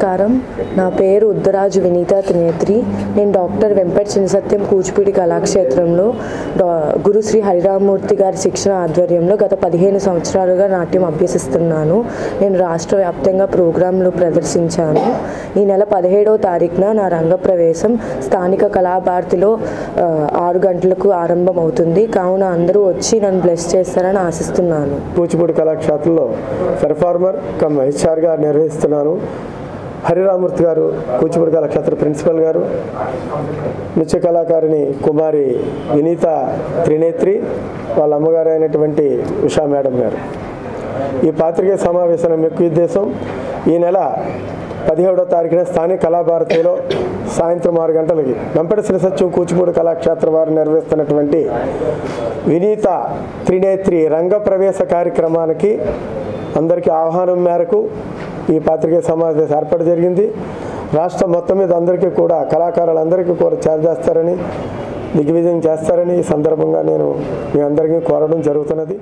నమస్కారం. నా పేరు ఉద్దరాజు వినీత త్రినేత్రి. నేను డాక్టర్ వెంపటి చిన్నసత్యం కూచిపూడి కళాక్షేత్రంలో గురుశ్రీ హరిరామూర్తి గారి శిక్షణ ఆధ్వర్యంలో గత పదిహేను సంవత్సరాలుగా నాట్యం అభ్యసిస్తున్నాను. నేను రాష్ట్ర వ్యాప్తంగా ప్రోగ్రాంలు ప్రదర్శించాను. ఈ నెల పదిహేడవ తారీఖున నా రంగప్రవేశం స్థానిక కళాభారతిలో ఆరు గంటలకు ఆరంభం అవుతుంది కావున అందరూ వచ్చి నన్ను బ్లెస్ చేస్తారని ఆశిస్తున్నాను. కూచిపూడి కళాక్షేత్రంలో పెర్ఫార్మర్ కమ్ హెచ్ఆర్గా నిర్వహిస్తున్నాను హరిరామూర్తి గారు కూచిపూడి కళాక్షేత్ర ప్రిన్సిపల్ గారు నృత్య కళాకారిణి కుమారి వినీత త్రినేత్రి వాళ్ళ అమ్మగారు అయినటువంటి ఉషా మేడం గారు. ఈ పాత్రికేయ సమావేశం ఎక్కువ ఉద్దేశం ఈ నెల పదిహేడవ తారీఖున స్థానిక కళాభారతిలో సాయంత్రం ఆరు గంటలకి వెంపటి శ్రీ సత్యం కూచిపూడి కళాక్షేత్ర వారు నిర్వహిస్తున్నటువంటి వినీత త్రినేత్రి రంగప్రవేశ కార్యక్రమానికి అందరికీ ఆహ్వానం మేరకు ఈ పాత్రికేయ సమావేశం ఏర్పాటు జరిగింది. రాష్ట్రం మొత్తం మీద అందరికీ కూడా కళాకారులందరికీ కూడా చేస్తారని దిగ్విజయం చేస్తారని ఈ సందర్భంగా నేను మీ అందరికీ కోరడం జరుగుతున్నది.